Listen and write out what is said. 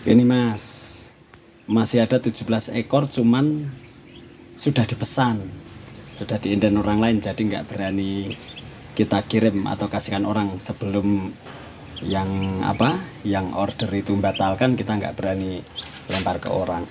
Ini mas, masih ada 17 ekor cuman sudah dipesan, sudah diinden orang lain jadi nggak berani kita kirim atau kasihkan orang sebelum yang apa, yang order itu batalkan kita nggak berani lempar ke orang.